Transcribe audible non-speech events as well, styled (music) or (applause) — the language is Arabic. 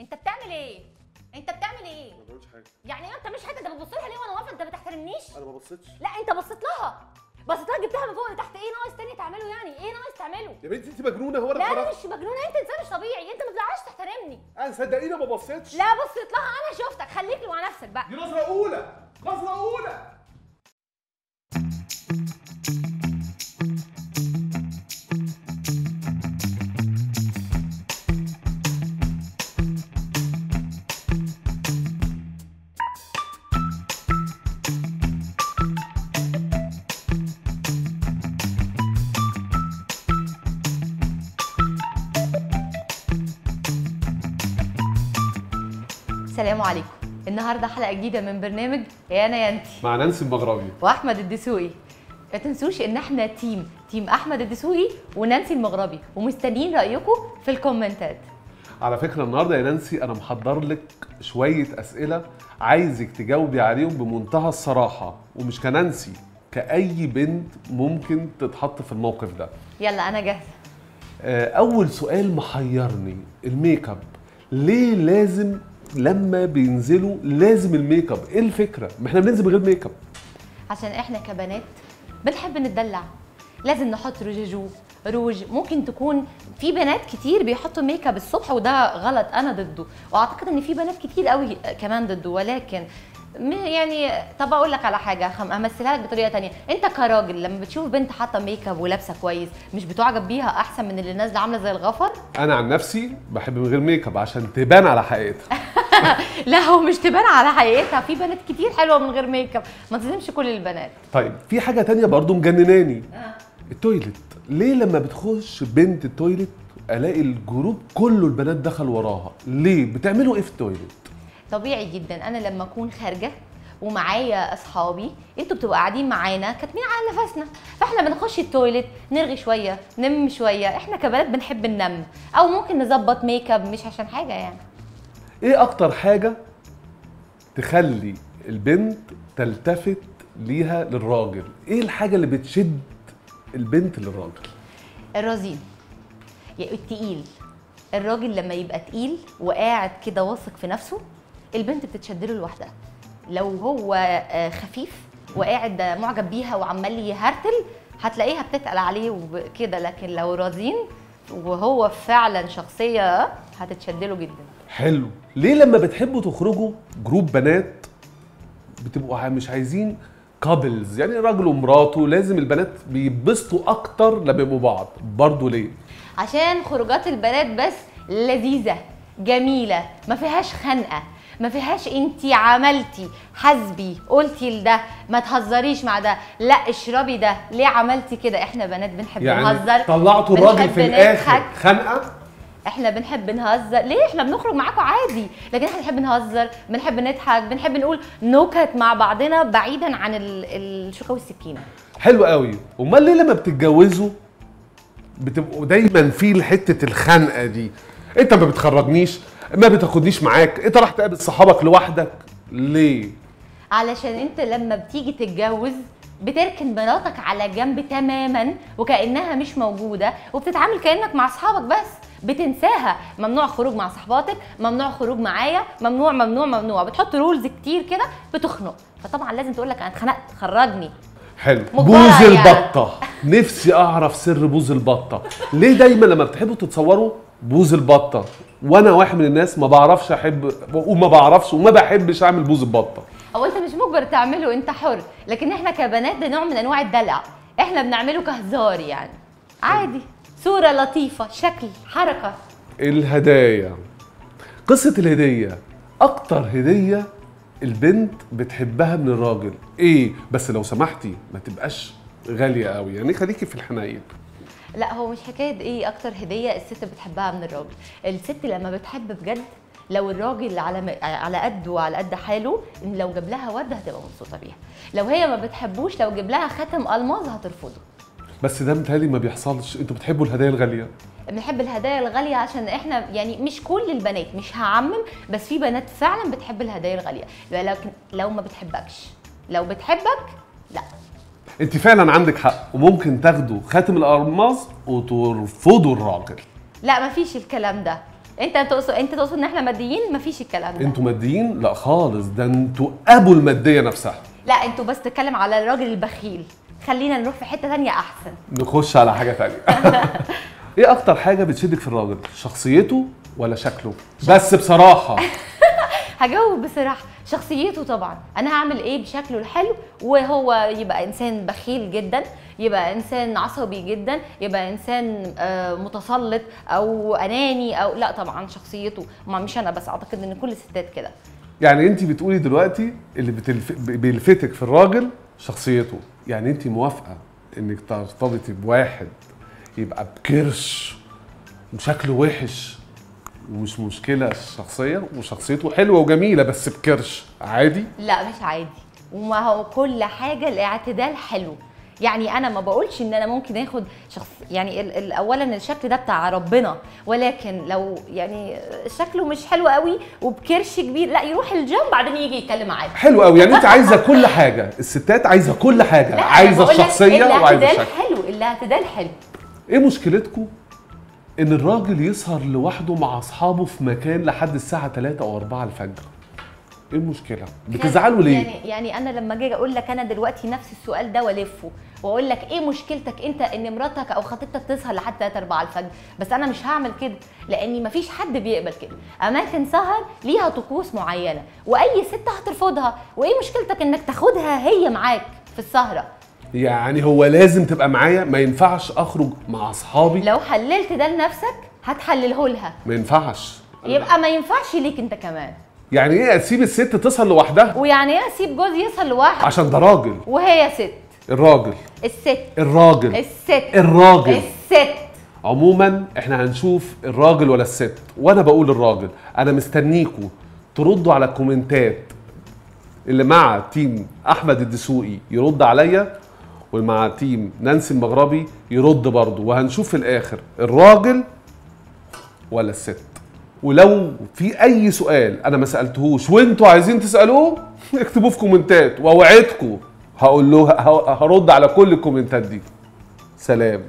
انت بتعمل إيه؟ انت بتعمل إيه؟ ما بعملش حاجة. يعني إيه انت مش حاجة انت بتبص لها ليه وأنا واقفة؟ انت ما بتحترمنيش؟ أنا ما بصيتش. لا انت بصيت لها. بصيت لها جبتها من فوق لتحت. إيه ناقص تاني تعمله يعني؟ إيه ناقص تعمله؟ يا بنتي انت مجنونة هو أنا لا أنا؟ مش مجنونة. انت انسان مش طبيعي. انت ما بتعرفش تحترمني. أنا صدقيني ما بصيتش. لا بصيت لها. أنا شفتك. خليك مع نفسك بقى. دي نظرة أولى. نظرة أولى. السلام عليكم. النهارده حلقة جديدة من برنامج يا أنا يا انتي مع نانسي المغربي. وأحمد الدسوقي. ما تنسوش إن إحنا team team أحمد الدسوقي ونانسي المغربي ومستنيين رأيكم في الكومنتات. على فكرة النهارده يا نانسي أنا محضر لك شوية أسئلة عايزك تجاوبي عليهم بمنتهى الصراحة ومش كنانسي كأي بنت ممكن تتحط في الموقف ده. يلا أنا جاهزة. آه، أول سؤال محيرني الميك أب. ليه لازم لما بينزلوا لازم الميك اب. إيه الفكرة؟ ما إحنا بننزل من غير ميك اب. عشان إحنا كبنات بنحب نتدلع. لازم نحط روجاجو روج. ممكن تكون في بنات كتير بيحطوا ميك اب الصبح وده غلط أنا ضده. وأعتقد إن في بنات كتير قوي كمان ضده. ولكن يعني طب أقول لك على حاجة همثلها لك بطريقة تانية. أنت كراجل لما بتشوف بنت حاطة ميك اب ولابسة كويس مش بتعجب بيها أحسن من اللي نازلة عاملة زي الغفر؟ أنا عن نفسي بحب من غير ميك اب عشان تبان على حقيقتها. (laughs) لا هو مش تبان على حقيقتها في بنات كتير حلوة من غير ميك اب ما تظلمش كل البنات. طيب في حاجة تانية برضو مجنناني. ال toilet ليه لما بتخش بنت ال toilet ألاقي ال group كله البنات دخل وراها؟ ليه؟ بتعملوا إيه في ال toilet طبيعي جدا. أنا لما أكون خارجة ومعايا أصحابي أنتوا بتبقوا قاعدين معانا كاتمين على نفسنا. فإحنا بنخش ال toilet نرغي شوية نم شوية. إحنا كبنات بنحب ننم أو ممكن نظبط ميك اب مش عشان حاجة يعني. إيه أكتر حاجة تخلي البنت تلتفت ليها للراجل؟ إيه الحاجة اللي بتشد البنت للراجل؟ الرزين. يعني التقيل. الراجل لما يبقى تقيل وقاعد كده واثق في نفسه البنت بتتشد له لوحدها. لو هو آه، خفيف وقاعد معجب بيها وعمال يهرتل هتلاقيها بتتقل عليه وكده. لكن لو رزين وهو فعلا شخصية هتتشد له جدا. حلو. ليه لما بتحبوا تخرجوا group بنات بتبقوا مش عايزين couples يعني راجل ومراته لازم البنات بيتبسطوا أكتر لما يبقوا بعض. برضه ليه؟ عشان خروجات البنات بس لذيذة جميلة ما فيهاش خنقة. ما فيهاش انتي عملتي حسبي قلتي لده ما تهزريش مع ده. لا اشربي ده ليه عملتي كده؟ إحنا بنات بنحب يعني نهزر. طلعتوا الراجل في الآخر. خنقة؟ إحنا بنحب نهزر. ليه؟ إحنا بنخرج معاكم عادي. لكن إحنا بنحب نهزر بنحب نضحك بنحب نقول نكت مع بعضنا بعيدا عن ال- الشوكه والسكينه حلو قوي. امال ليه لما بتتجوزوا بتبقوا دايما في حتة الخنقة دي؟ انت ما بتخرجنيش. ما بتاخدنيش معاك. انت راح تقابل صحابك لوحدك. ليه؟ علشان انت لما بتيجي تتجوز بتركن مراتك على جنب تماما وكأنها مش موجودة وبتتعامل كأنك مع أصحابك بس. بتنساها. ممنوع خروج مع صحباتك ممنوع خروج معايا ممنوع ممنوع ممنوع. بتحط رولز كتير كده بتخنق. فطبعا لازم تقول لك أنا اتخنقت خرجني. حلو. بوز يعني. البطة. نفسي أعرف سر بوز البطة. ليه دايما لما بتحبوا تتصوروا بوز البطة. وأنا واحد من الناس ما بعرفش احب وما بعرفش وما بحبش أعمل بوز البطة. أو أنت مش مجبر تعمله أنت حر. لكن إحنا كبنات ده نوع من أنواع الدلع. إحنا بنعمله كهزار يعني. عادي. صورة لطيفة شكل حركة. الهدايا. قصة الهدية. أكتر هدية البنت بتحبها من الراجل. إيه؟ بس لو سمحتي ما تبقاش غالية قوي يعني خليكي في الحنين لا هو مش حكاية إيه أكتر هدية الست بتحبها من الراجل. الست لما بتحب بجد لو الراجل على م- على قده وعلى قد حاله إن لو جاب لها ورده هتبقى مبسوطة بيها. لو هي ما بتحبوش لو جاب لها خاتم ألماظ هترفضه. بس ده متهيألي ما بيحصلش. أنتوا بتحبوا الهدايا الغالية. بنحب الهدايا الغالية عشان إحنا يعني مش كل البنات مش هعمم بس في بنات فعلا بتحب الهدايا الغالية. لكن لو ما بتحبكش لو بتحبك لا. انت فعلا عندك حق. وممكن تاخدوا خاتم الألماس وترفضوا الراجل. لا مفيش الكلام ده. انت تقصد انت تقصد إن إحنا ماديين؟ مفيش الكلام ده. أنتوا ماديين؟ لا خالص ده أنتوا أبو المادية نفسها. لا أنتوا بس تتكلم على الراجل البخيل. خلينا نروح في حتة تانية أحسن. نخش على حاجة تانية. (laughs) إيه أكتر حاجة بتشدك في الراجل؟ شخصيته ولا شكله؟ بس بصراحة. (laughs) هجاوب بصراحة شخصيته طبعا. أنا هعمل إيه بشكله الحلو؟ وهو يبقى إنسان بخيل جدا يبقى إنسان عصبي جدا يبقى إنسان آه، متسلط أو أناني أو لا طبعا شخصيته. ما مش أنا بس أعتقد إن كل الستات كده. يعني انت بتقولي دلوقتي اللي بتلف... بيلفتك في الراجل شخصيته. يعني انت موافقة إنك ترتبطي بواحد يبقى بكرش وشكله وحش؟ ومش مشكلة الشخصيه وشخصيته حلوة وجميلة بس بكرش. عادي؟ لا مش عادي. وما هو كل حاجة الاعتدال حلو. يعني أنا ما بقولش إن أنا ممكن آخد شخص يعني ال- ال- اولا الشكل ده بتاع ربنا. ولكن لو يعني شكله مش حلو قوي وبكرش كبير لا يروح الجيم بعدين يجي يتكلم معاك حلو قوي. يعني (laughs) أنت عايزة كل حاجة. الستات عايزة كل حاجة. عايزة الشخصيه وعايزة الشكل حلو الاعتدال حلو. إيه مشكلتكم؟ إن الراجل يسهر لوحده مع أصحابه في مكان لحد الساعة 3 أو 4 الفجر. إيه المشكلة؟ بتزعلوا ليه؟ يعني يعني أنا لما أجي أقول لك أنا دلوقتي نفس السؤال ده والفه وأقول لك إيه مشكلتك أنت إن مراتك أو خطيبتك تسهر لحد 3 4 الفجر؟ بس أنا مش هعمل كده لأني مفيش حد بيقبل كده. أماكن سهر ليها طقوس معينة وأي ست هترفضها. وإيه مشكلتك إنك تاخدها هي معاك في السهرة؟ يعني هو لازم تبقى معايا ما ينفعش أخرج مع أصحابي. لو حللت ده لنفسك هتحلله لها. ما ينفعش. يبقى ما ينفعش ليك أنت كمان. يعني إيه أسيب الست تسهر لوحدها؟ ويعني إيه أسيب جوزي يسهر لوحده؟ عشان ده راجل. وهي ست. الراجل. الست. الراجل. الست. الراجل. الست. عموما إحنا هنشوف الراجل ولا الست. وأنا بقول الراجل. أنا مستنيكوا تردوا على الكومنتات اللي مع team أحمد الدسوقي يرد عليا ومع team نانسي المغربي يرد برضه. وهنشوف في الآخر الراجل ولا الست؟ ولو في أي سؤال أنا ما سألتهوش وانتوا عايزين تسألوه؟ (laughs) اكتبوه في كومنتات. وأوعدكم هقول له هرد على كل الكومنتات دي. سلام.